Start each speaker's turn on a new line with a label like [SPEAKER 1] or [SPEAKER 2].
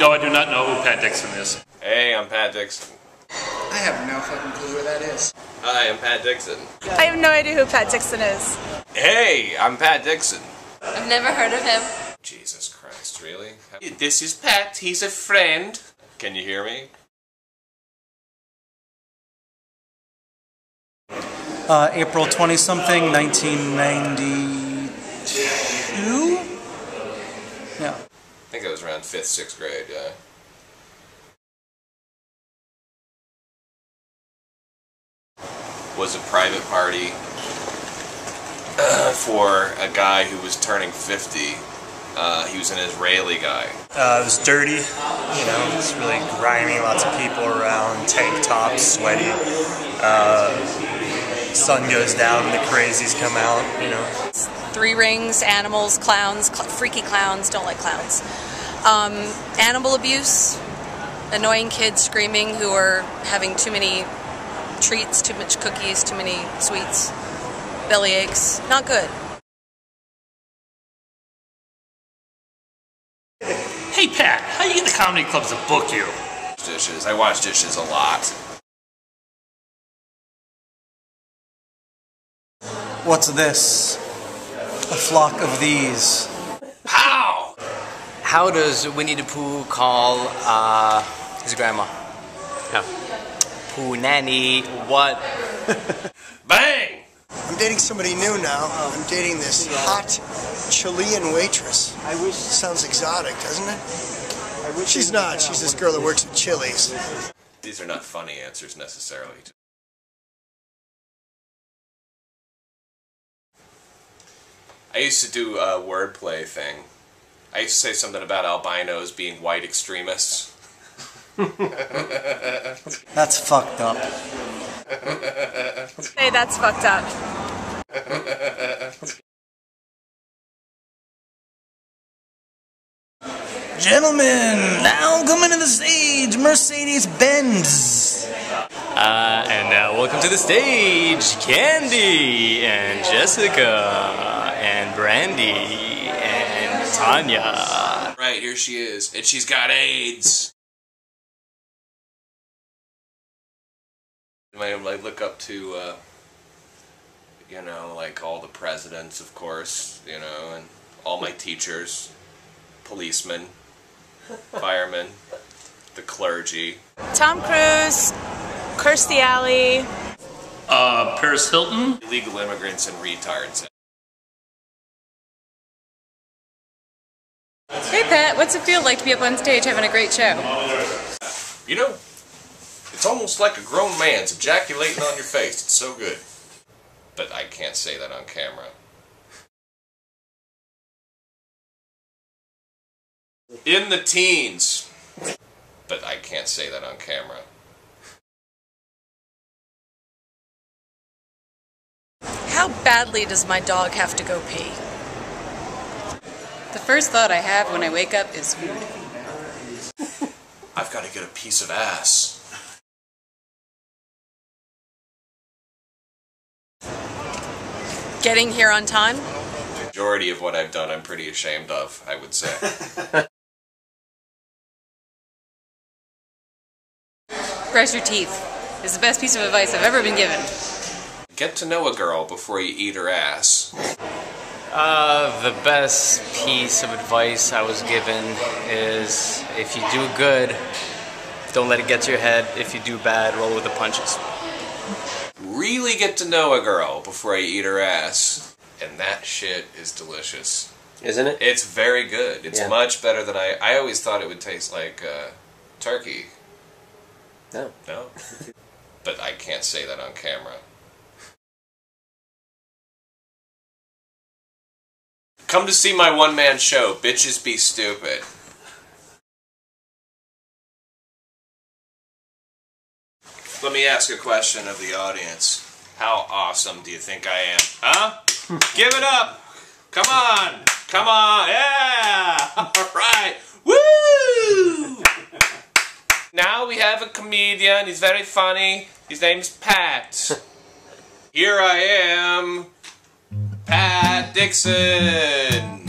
[SPEAKER 1] No, I do not know who Pat Dixon is.
[SPEAKER 2] Hey, I'm Pat Dixon.
[SPEAKER 3] I have no fucking clue where that is.
[SPEAKER 2] Hi, I'm Pat Dixon.
[SPEAKER 4] I have no idea who Pat Dixon is.
[SPEAKER 2] Hey, I'm Pat Dixon.
[SPEAKER 5] I've never heard of him.
[SPEAKER 2] Jesus Christ, really?
[SPEAKER 6] This is Pat. He's a friend.
[SPEAKER 2] Can you hear me?
[SPEAKER 7] Uh, April 20 something, 1992? Yeah.
[SPEAKER 2] I think I was around fifth, sixth grade, yeah. Was a private party uh, for a guy who was turning 50. Uh, he was an Israeli guy.
[SPEAKER 7] Uh, it was dirty, you know, it was really grimy, lots of people around, tank tops, sweaty. Uh, sun goes down, and the crazies come out, you know.
[SPEAKER 5] Three rings, animals, clowns, cl- freaky clowns, don't like clowns. Um, animal abuse, annoying kids screaming who are having too many treats, too much cookies, too many sweets, belly aches. Not good.
[SPEAKER 1] Hey, Pat, how do you get the comedy clubs to book you?
[SPEAKER 2] Dishes. I watch dishes a lot.
[SPEAKER 7] What's this? A flock of these.
[SPEAKER 2] How?
[SPEAKER 8] How does Winnie the Pooh call uh, his grandma? No. Pooh Nanny, what?
[SPEAKER 2] Bang!
[SPEAKER 3] I'm dating somebody new now. Oh. I'm dating this hot Chilean waitress. I wish. Sounds exotic, doesn't it? I wish. She's not. She's this girl that works at Chili's.
[SPEAKER 2] These are not funny answers necessarily. I used to do a wordplay thing. I used to say something about albinos being white extremists.
[SPEAKER 7] That's fucked up.
[SPEAKER 4] Hey, that's fucked up.
[SPEAKER 7] Gentlemen, now coming to the stage, Mercedes Benz.
[SPEAKER 8] Uh, and now welcome to the stage, Candy and Jessica and Brandy and Tanya.
[SPEAKER 2] Right, here she is. And she's got AIDS. I like look up to, uh, you know, like all the presidents, of course, you know, and all my teachers, policemen, firemen, the clergy.
[SPEAKER 4] Tom Cruise, Kirstie Alley.
[SPEAKER 1] Uh, Paris Hilton?
[SPEAKER 2] illegal immigrants and retards.
[SPEAKER 5] Hey Pat, what's it feel like to be up on stage having a great show?
[SPEAKER 2] You know, it's almost like a grown man's ejaculating on your face. It's so good. But I can't say that on camera. In the teens. But I can't say that on camera.
[SPEAKER 5] How badly does my dog have to go pee?
[SPEAKER 9] The first thought I have when I wake up is food.
[SPEAKER 2] I've got to get a piece of ass.
[SPEAKER 5] Getting here on time?
[SPEAKER 2] Majority of what I've done, I'm pretty ashamed of, I would say.
[SPEAKER 9] Brush your teeth is the best piece of advice I've ever been given.
[SPEAKER 2] Get to know a girl before you eat her ass.
[SPEAKER 8] Uh, the best piece of advice I was given is if you do good, don't let it get to your head. If you do bad, roll with the punches.
[SPEAKER 2] Really get to know a girl before you eat her ass. And that shit is delicious.
[SPEAKER 10] Isn't it?
[SPEAKER 2] It's very good. It's
[SPEAKER 10] Yeah.
[SPEAKER 2] much better than I. I always thought it would taste like uh, turkey.
[SPEAKER 10] No.
[SPEAKER 2] No? but I can't say that on camera. Come to see my one man show, Bitches Be Stupid. Let me ask a question of the audience. How awesome do you think I am? Huh? Give it up! Come on! Come on! Yeah! Alright! Woo! now we have a comedian. He's very funny. His name's Pat. Here I am, Pat Dixon.